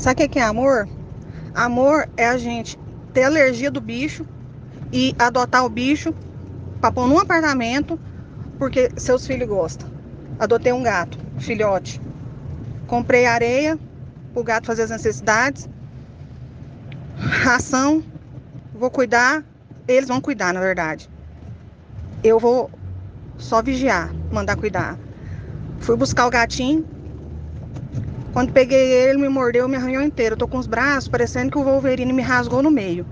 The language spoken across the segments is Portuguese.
Sabe o que é amor? Amor é a gente ter alergia do bicho e adotar o bicho para pôr num apartamento porque seus filhos gostam. Adotei um gato, filhote. Comprei areia para o gato fazer as necessidades. Ração, vou cuidar, eles vão cuidar, na verdade. Eu vou só vigiar, mandar cuidar. Fui buscar o gatinho. Quando peguei ele, me mordeu, me arranhou inteiro. Eu tô com os braços parecendo que o Wolverine me rasgou no meio.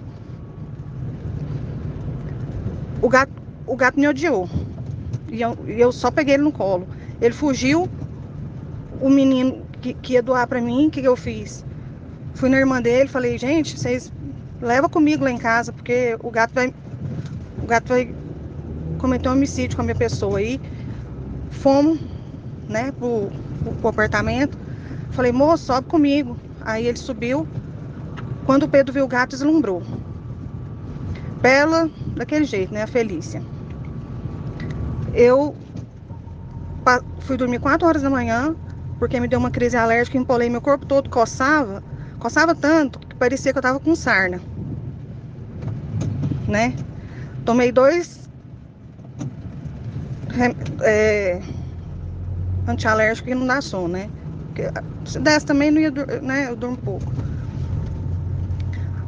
O gato, o gato me odiou. E eu, eu só peguei ele no colo. Ele fugiu. O menino que, que ia doar para mim, o que, que eu fiz? Fui na irmã dele, falei, gente, vocês leva comigo lá em casa, porque o gato vai. O gato vai cometer um homicídio com a minha pessoa aí. Fomos, né, pro, pro apartamento. Falei, moço, sobe comigo. Aí ele subiu. Quando o Pedro viu o gato, deslumbrou. Bela, daquele jeito, né? A Felícia. Eu fui dormir 4 horas da manhã, porque me deu uma crise alérgica, empolei meu corpo todo, coçava. Coçava tanto que parecia que eu tava com sarna. Né? Tomei dois é, antialérgicos que não dá sono, né? Porque se desse também não ia, né? Eu durmo pouco.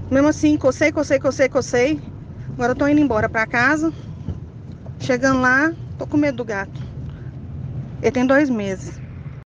Mesmo assim, cocei, cocei, cocei, cocei. Agora eu tô indo embora pra casa. Chegando lá, tô com medo do gato. Ele tem dois meses.